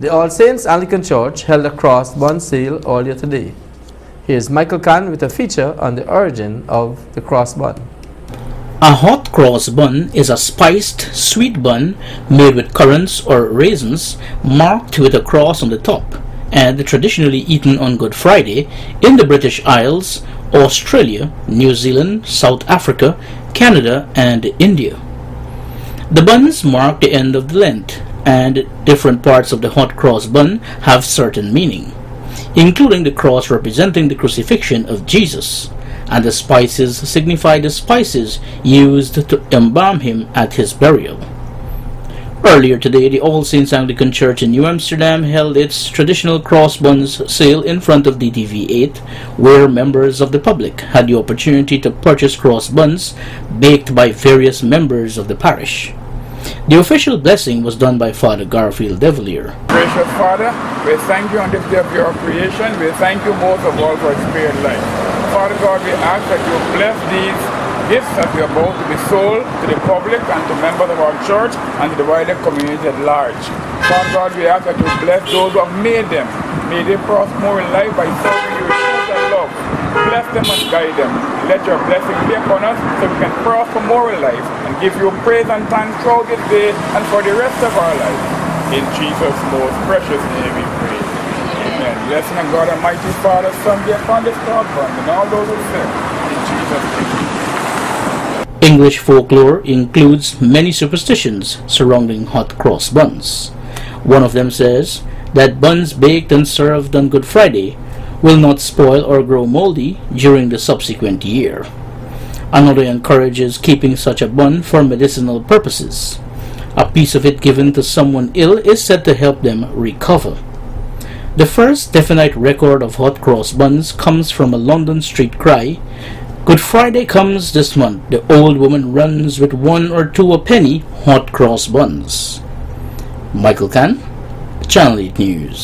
The All Saints Anglican Church held a cross bun sale earlier today. Here's Michael Kahn with a feature on the origin of the cross bun. A hot cross bun is a spiced sweet bun made with currants or raisins marked with a cross on the top and traditionally eaten on Good Friday in the British Isles, Australia, New Zealand, South Africa, Canada and India. The buns mark the end of the Lent and different parts of the hot cross bun have certain meaning, including the cross representing the crucifixion of Jesus, and the spices signify the spices used to embalm him at his burial. Earlier today, the All Saints Anglican Church in New Amsterdam held its traditional cross buns sale in front of DTV 8, where members of the public had the opportunity to purchase cross buns baked by various members of the parish. The official blessing was done by Father Garfield Devilier. Gracious Father, we thank you on this day of your creation. We thank you most of all for spared life. Father God, we ask that you bless these gifts that we are about to be sold to the public and to members of our church and to the wider community at large. Father God, we ask that you bless those who have made them. May they prosper more in life by serving you love. Bless them and guide them. Let your blessing be upon us so we can prosper more in life and give you praise and thanks throughout this day and for the rest of our life. In Jesus' most precious name we pray. Amen. Blessing of God Almighty Father, Son, be upon this compound and all those who serve. In Jesus' name. English folklore includes many superstitions surrounding hot cross buns. One of them says that buns baked and served on Good Friday will not spoil or grow moldy during the subsequent year. Another encourages keeping such a bun for medicinal purposes. A piece of it given to someone ill is said to help them recover. The first definite record of hot cross buns comes from a London street cry. Good Friday comes this month. The old woman runs with one or two a penny hot cross buns. Michael Kahn, Channel 8 News.